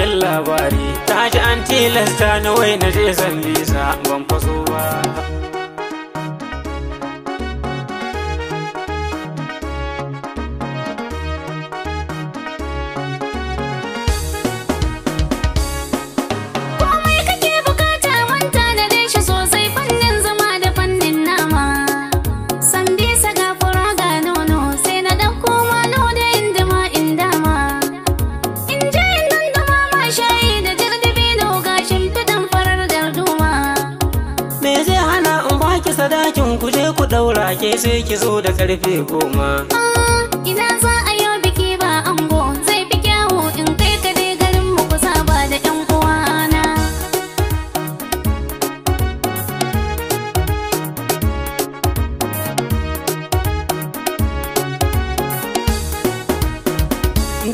bakin labari. Ta ji an tilasta na wai na je san bisa ban faso ba. Ke sai ki zo da ƙarfe goma Ah, ina za a yau biki ba ango zai fi kyawu in kai ka dai garin mu ku saba da 'yan uwana.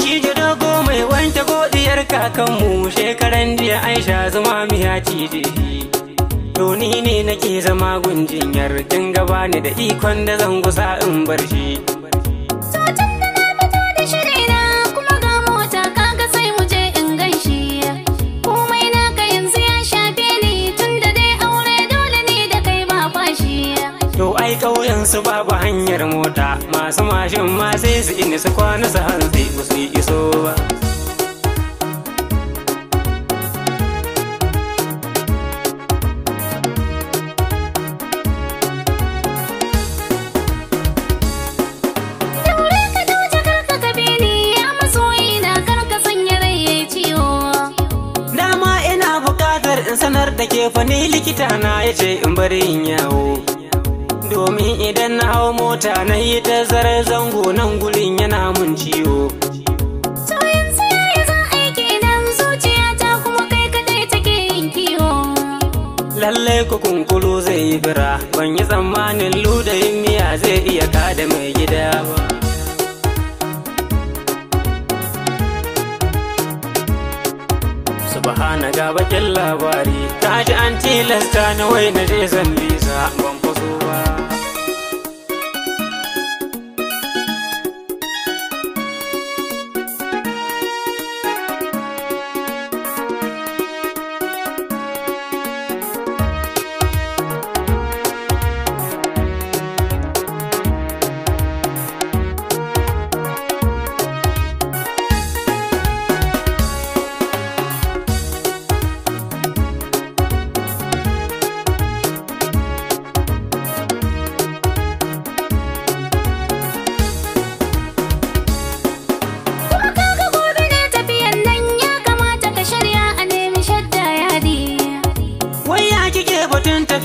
Cije dogo mai wanke godiyar kakanmu shekaran jiya Aisha zuma miya cije shi. To ni ne nake zama gunjinyar kin gaba ni da ikon da zan gusa in bar shi. Sautin da na fito da shirina kuma ga mota kaga sai mu je in gan shi. Komai naka yanzu ya shafe ni tun da dai aure dole ne da kai ba fashi. To ai ƙauyen su babu hanyar mota masu mashin ma sai su ini su kwana su ba su sanar da ke fa ni likita na ya ce in bari in yawo. Domin idan na hau mota na yi ta zarar zango nan gurin yana mun ciwo. Lallai ku kunkuru zai yi bira, ban yi tsammanin ludayin miya zai iya kada mai gida ba. Subhana ga bakin labari, ta ji an tilasta na wai na je san bisa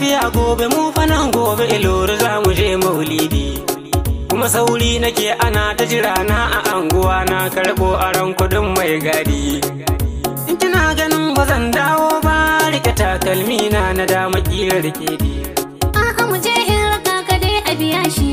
tafiya gobe mu fa nan gobe ilori za mu je maulidi. Kuma sauri nake ana ta jira na a anguwa na karɓo aron kuɗin mai gadi. In kina ganin ba zan dawo ba riƙe takalmi na na dama ƙirar kedi. A'a mu je in raka ka dai a biya shi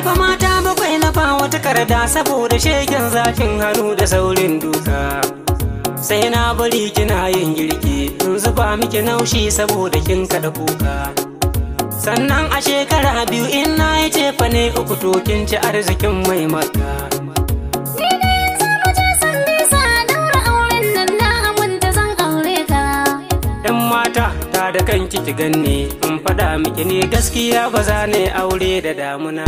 Ni mata bakwai na fa wata karda saboda shegen zafin hannu da saurin duka. Sai na bari kina yin girki in zuba miki naushi saboda kin kada kuka. Sannan a shekara biyu in na yi cefa ne uku to kin ci arzikin mai maka. Mata ta da kanki ki ganni in faɗa miki ne gaskiya ba za ne aure da damuna.